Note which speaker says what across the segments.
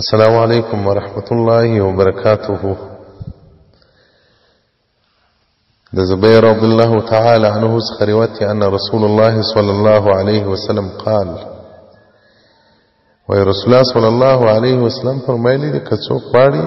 Speaker 1: السلام علیکم ورحمت الله وبرکاته د زبير رضي الله تعالى عنه څخه روایت ان رسول الله صلى الله عليه وسلم قال وي رسول الله صلى الله عليه وسلم فرمایلی دی که څوک غواړي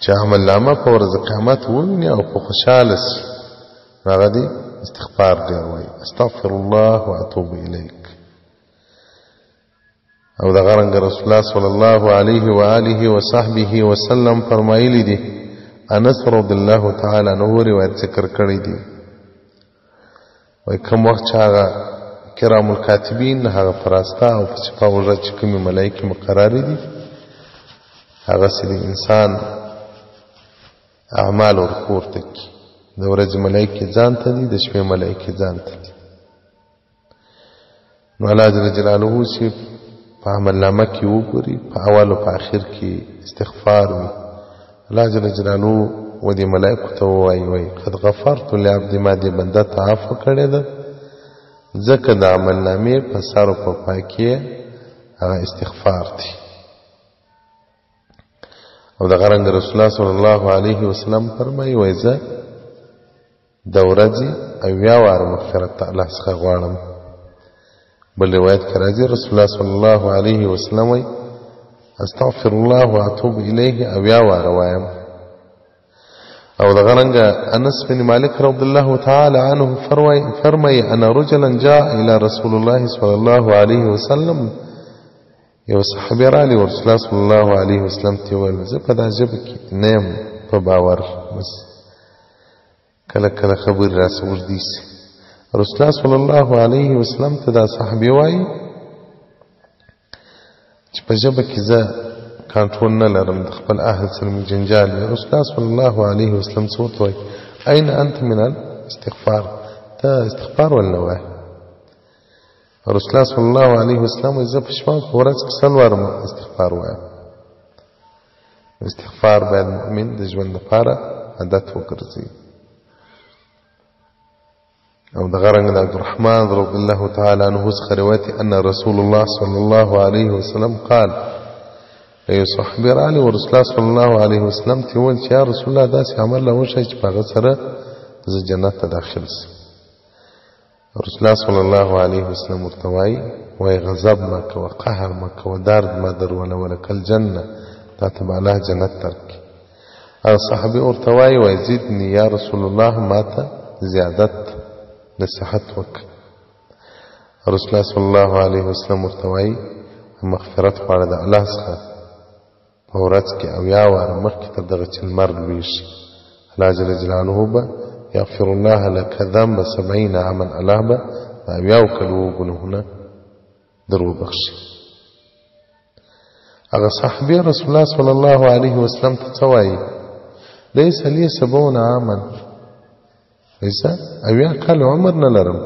Speaker 1: چې عمل نامه په ورځ قیامت وویني او په خوشاله سي هغه دی استغفار دی وایي استغفر الله واتوب الیک او د غرنګ رسول الله صلی الله علیه و آله و صحبه وسلم فرمایلی دی انس رضی الله تعالی عنہ روایت ذکر کړی دی وایي کوم وخت چې هغه کرام الکاتبین هغه فراسته او په سپا وژه چې کومې ملایکې مقرارې دي هغه سې د انسان اعمال ورکور ته کی د ورځې ملایکې ځان ته دي د شپې ملایکې ځان ته دي نو الله جل جلاله چې په عمل نامه کې وګوري په اول او په اخر کې استغفار وي الله جل جلاله و دې ملائکو ته وایي وایي قد غفرت لعبد ما دې بنده ته عفو کړې ده ځکه د عمل نامې په سر او په پای کې هغه استغفار دی او د غرنګ رسول الله صلی الله علیه وسلم فرمایي وایي زه د ورځي اویا واره مغفرت د الله څخه غواړم بل روایت کې راځي رسول الله صلی الله علیه وسلم وایي استغفر الله واتوب الیه اویا واره وایم او د غرنګ انس بن مالک رضی الله تعالی عنه فرمای فرمای ان رجلا جاء الى رسول الله صلی الله علیه وسلم یو صحابي رالی ورسول الله صلی الله علیه وسلم ته ویل زه په دا ژبه کې نه یم په باور بس کله کله خبرې راسه اوږدې سي رسول الله صلی الله علیه وسلم ته دا صحابي وایي چې په ژبه کې زه کنټرول نه لرم د خپل اهل سره مې جنجال وي رسول الله صلی الله علیه وسلم څه ورته وایي اين انت من الاستغفار ته استغفار ولا وایي رسول الله صلی الله علیه وسلم زه په شپه په ورځ کې څلور استغفار وایم استغفار باید مؤمن د ژوند لپاره عادت وګرځي او د غرنګ د عبدالرحمن رضی الله تعالی عنه څخه روایت ان رسول الله صلی الله علیه وسلم قال ای صحابه علی ورسول الله صلی الله علیه وسلم ته ول چې رسول الله داسې عمل له وشه چې په غسره زه جنت ته داخل سم رسول الله صلی الله علیه وسلم ورته وایي وایي غضب مه کوه قهر مه کوه درد مه دروله ولک الجنه تا ته به الله جنت درکړي هغه صحابي ورته وایي وایي زدني یا رسول الله ما ته زیادت نصیحت وکړه رسول الله صلی الله علیه وسلم ورته وایي مغفرت غواړه د الله څخه په ورځ کې اویا واره مخکې تر دغه چې لمر لوېږي الله جل جلاله به یغفر الله لک ذنب سبعین عاما الله به د اویاو کلو ګناهونه در وبخشي هغه صحابي رسول الله صلی الله علیه وسلم ته څه وایي ليس لي سبعون عاما ليس اویا کال عمر نه لرم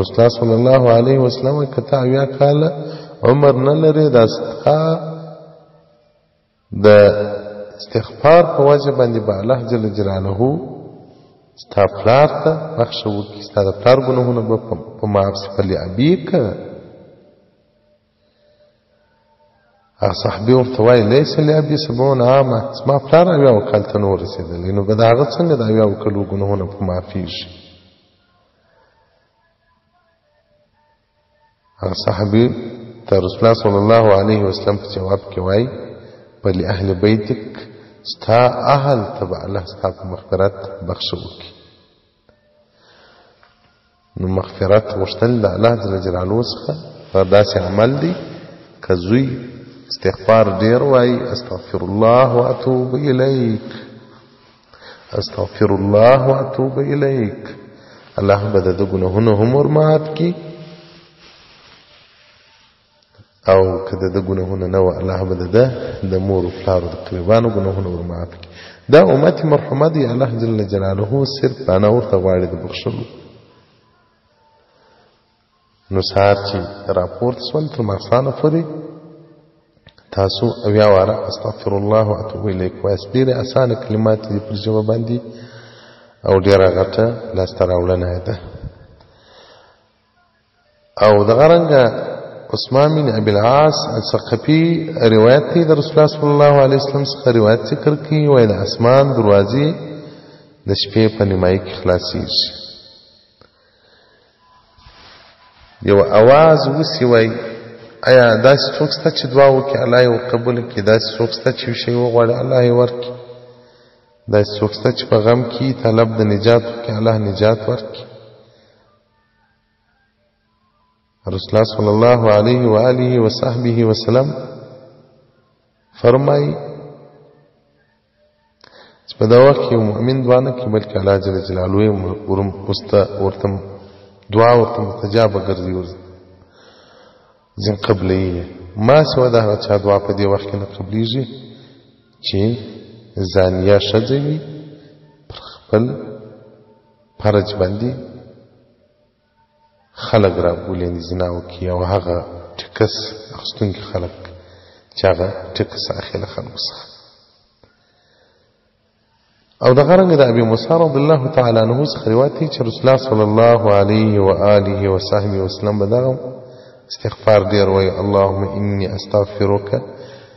Speaker 1: رسول صلی الله علیه وسلم کته اویا کال عمر نه لري دا ستخا د استغفار په وجه باندې به الله جل جلاله ستا پلار ته بخښه وکړي ستا د پلار ګناهونه به په معاف سي فليعبيک هغه صحابي ورته وایي لیس لابي سبعون عامه زما پلار اویاو کال ته نه ورسېدلی نو به د هغه څنګه د اویاو کلو ګناهونه په معافېږي هغه صحابي ته رسول الله صلی الله علیه وسلم په جواب کې وایي بلې اهل بیتک ستا اهل ته به الله ستا په مغفرت بخښه وکړي نو مغفرت غوښتل د الله جل جلاله څخه دا داسې عمل دی که زوی استغفار ډیر وای استغفر الله واتوب الیک استغفر الله واتوب الیک الله به د ګناهونو هم ورمات کی او که د ده ګناهونه نه وه الله به د ده د مور و پلارو د قربانو ګناهونه ور معاف کړي دا امت مرحومه دی الله جل جلاله صرف پناه ورته غواړي د بخښلو نو سهار چې راپورته شول تر ماښامه پورې تاسو اویا واره استغفر الله واتوب الیک وایاست ډېرې اسانه کلمات دي پر ژبه باندې او ډېره غټه لاسته راوړنه ده او دغه رنګ عثمان بن ابي العاص ثقفي روایت کوي د رسول الله صلی الله علیه وسلم څخه روایت ذکر کوي وایي د اسمان دروازې د شپې په نیمایي کې خلاصیږي یو اواز وسی وایي ایا داسې څوک شته چې دعا وکړي الله یې قبول کړي داسې څوک شته چې شی وغواړي الله یې ورکړي داسې څوک شته چې په غم کې طلب د نجات وکړي الله نجات ورکړي رسول الله صلی الله علیه و آله و صحبه وسلم فرمایي چې په دا وخت کې مؤمن دعا نه کوي بلکې الله جل جلاله یې ورم اوسته ورته دعا ورته مستجاب ګرځي ورته ځین قبلې ما سوا د هغه چا دعا په دې وخت کې نه قبلېږي چې زانیه ښځه وي پر خپل فرج باندې خلک راپولي یعنې زنا وکړي او هغه ټکس اخیستونکي خلک چې هغه ټکس اخلي له خلکو څخه او دغه رنګ د ابي موسی رضی الله تعالی عنه څخه روایت دی چې رسول الله صلی الله علیه و آله و صحبه وسلم به دغه استغفار ډیر وایي اللهم انی استغفرک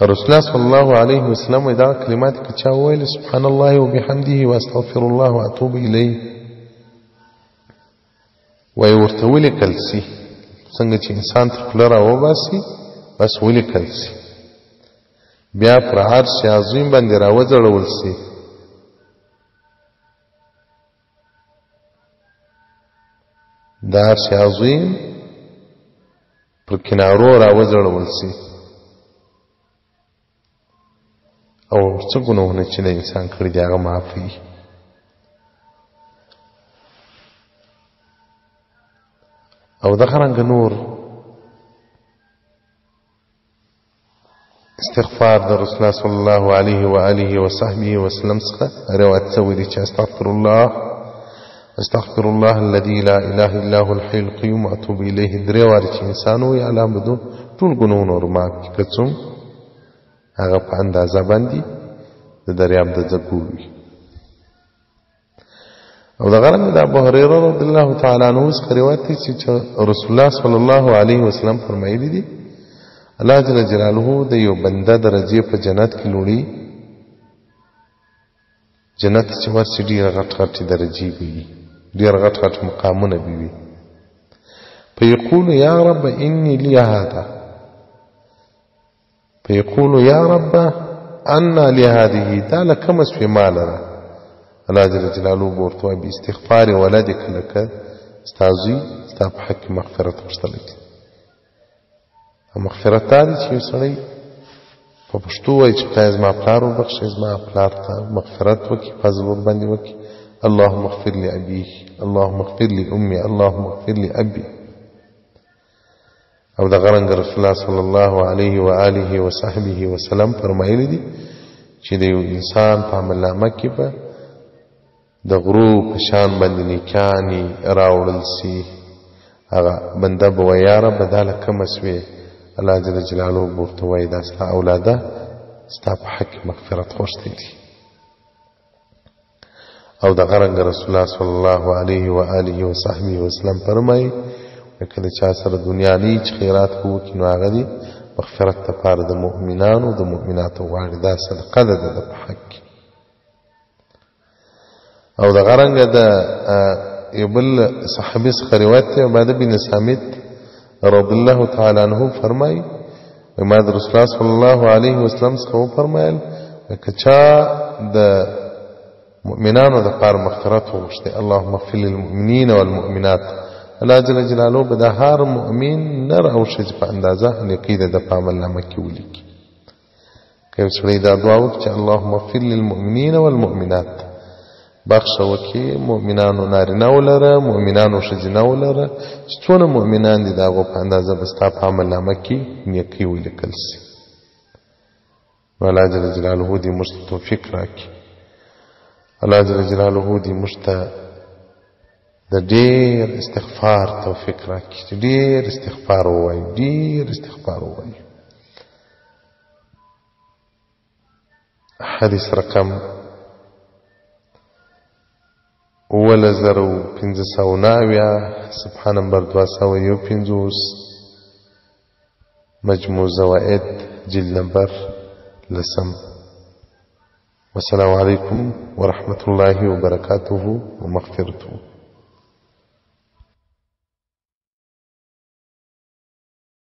Speaker 1: رسول الله صلی الله علیه وسلم وی دا کلمات که چا ویل سبحان الله وبحمده واستغفر الله واتوب الیه وی ورته ولیکل سی څنګه چې انسان تر خوله راوباسي بس ولیکل سی بیا پر عرش عظیم باندې راوځړول سی د عرش عظیم په کنارو راوځړول سي او څه ګناهونه چې د انسان کړي دي هغه معاف وي او دغه رنګ نور استغفار د رسول الله صلی الله علیه و آله و صحبه وسلم څخه روایت شوی دی چې استغفر الله استغفر الله الذي لا اله الا هو الحي القيوم اتوب اليه درې واره چې انسان وي الله به ټول ګناهونه ورمات کړي که څوم هغه په اندازه باندې د دریاب د ځګو وي او دا غره د ابو هريره رضی الله تعالی عنہ څخه روایت دی چې رسول الله صلی الله علیه وسلم فرمایلی دی الله جل جلاله د یو بنده درجه په جنت کې لوړي جنت چې ورسې ډیر غټ غټ درجه وي ډیر غټ غټ مقامونه وي فيقول يا رب إني لي هذا فیقول یا رب انا لهذه دا لکم اسوی مال را الله جل جلاله بورتو بی استغفار ولدک لک استازی ستا په حق مغفرت غوښتل کی مغفرت دا دی چې سړی په پښتو وایي چې خدای زما پلار وبخښي زما پلار ته مغفرت وکړي فضل ورباندې وکړي اللهم اغفر لي ابي اللهم اغفر لي امي اللهم اغفر لي ابي او دغه رنګ رسول الله صلی الله علیه و آله و صحبه وسلم فرمایلی دي چې د یو انسان په عملنامه کې به د غرو په شان باندې نیکانې راوړل سي هغه بنده به وایي یا ربه دا له کومه سوې الله جل جلاله به ورته وایي دا ستا اولاده ستا په حق مغفرت غوښتی دی او دغه رنګ رسول الله صلی الله علیه و آله و صحبه وسلم فرمایي که د چا سره دنیا نه چې خیرات خو وکړي نو هغه دي مغفرت لپاره د مؤمنانو د مؤمناتو غواړي دا صدقه ده د په حق کې او د غرنګ د یو بل صحابي څخه روایت دی عباده بن سامت رضی الله تعالی عنہ فرمای ما د رسول الله صلی الله علیه وسلم څخه وفرمایل که چا د مؤمنانو د پاره مغفرت وغوښته اللهم اغفر للمؤمنین والمؤمنات الله جل جلاله به د هر مؤمن نر او ښځې په اندازه نیکۍ د ده په عمل نامه کې ولیکي که یو سړی دا دعا وکړي چې اللهم اغفر للمؤمنین والمؤمنات بخښه وکړي مؤمنانو نارینه ولره مؤمنانو ښځینه ولره چې څونه مؤمنان دي د هغو په اندازه به ستا په عملنامه کې نیکۍ ولیکل شي نو الله جل جلاله دې موږ ته توفیق راکړي الله جل جلاله دې موږ ته د ډیر استغفار توفیق راکړي چې ډیر استغفار ووایي ډیر استغفار ووایي حدیث رقم اوله زرو پنځه سوه ناویا صفحه نمبر دوه سوه یو پنځوس مجموع زوائد جلد نمبر لسم والسلام عليكم ورحمة الله وبركاته ومغفرته